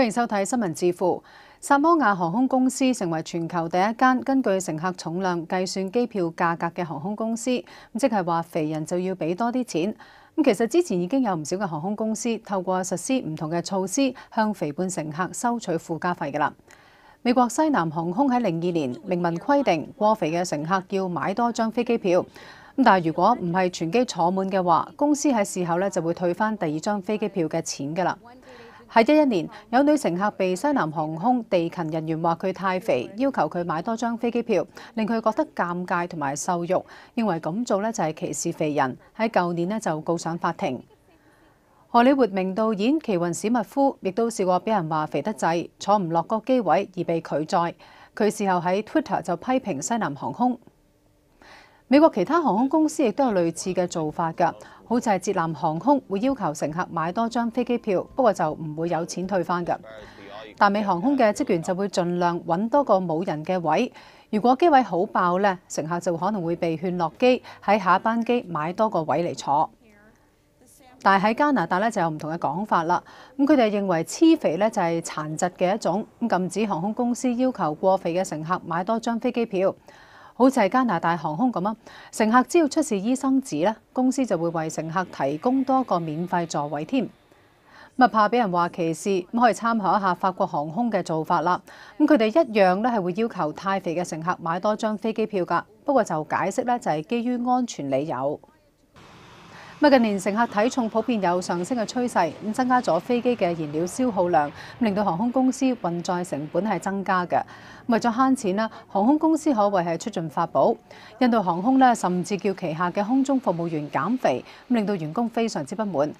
歡迎收睇新聞智庫。薩摩亞航空公司成為全球第一間根據乘客重量計算機票價格嘅航空公司，咁即係話肥人就要俾多啲錢。咁其實之前已經有唔少嘅航空公司透過實施唔同嘅措施，向肥胖乘客收取附加費㗎啦。美國西南航空喺零二年明文規定，過肥嘅乘客要買多張飛機票。咁但係如果唔係全機坐滿嘅話，公司喺事後咧就會退翻第二張飛機票嘅錢㗎啦。喺一一年，有女乘客被西南航空地勤人員話佢太肥，要求佢買多張飛機票，令佢覺得尷尬同埋受辱，認為咁做呢就係歧視肥人。喺舊年呢就告上法庭。荷里活名導演奇雲史密夫亦都試過俾人話肥得滯，坐唔落個機位而被拒載。佢事後喺 Twitter 就批評西南航空。美國其他航空公司亦都有類似嘅做法㗎，好似係捷藍航空會要求乘客買多張飛機票，不過就唔會有錢退翻㗎。達美航空嘅職員就會盡量揾多個冇人嘅位，如果機位好爆呢，乘客就可能會被勸落機，喺下一班機買多個位嚟坐。但係喺加拿大咧就有唔同嘅講法啦，咁佢哋認為黐肥咧就係殘疾嘅一種，咁禁止航空公司要求過肥嘅乘客買多張飛機票。好似係加拿大航空咁啊，乘客只要出示醫生紙咧，公司就會為乘客提供多個免費座位添。咁怕俾人話歧視，咁可以參考一下法國航空嘅做法啦。咁佢哋一樣咧係會要求太肥嘅乘客買多張飛機票㗎，不過就解釋咧就係基於安全理由。近年乘客體重普遍有上升嘅趨勢，咁增加咗飛機嘅燃料消耗量，令到航空公司運載成本係增加嘅。為咗慳錢啦，航空公司可謂係出盡法寶。印度航空咧甚至叫旗下嘅空中服務員減肥，咁令到員工非常之不滿。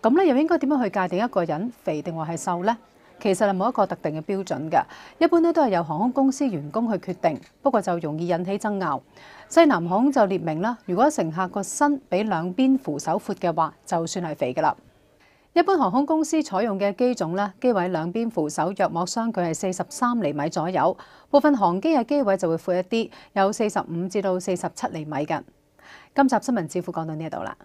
咁咧又應該點樣去界定一個人肥定話係瘦呢？其實係冇一個特定嘅標準嘅，一般咧都係由航空公司員工去決定，不過就容易引起爭拗。西南航空就列明啦，如果乘客個身比兩邊扶手闊嘅話，就算係肥㗎喇。一般航空公司採用嘅機種咧，機位兩邊扶手約莫相距係四十三厘米左右，部分航機嘅機位就會闊一啲，有四十五至到四十七厘米嘅。今集新聞智庫講到呢度啦。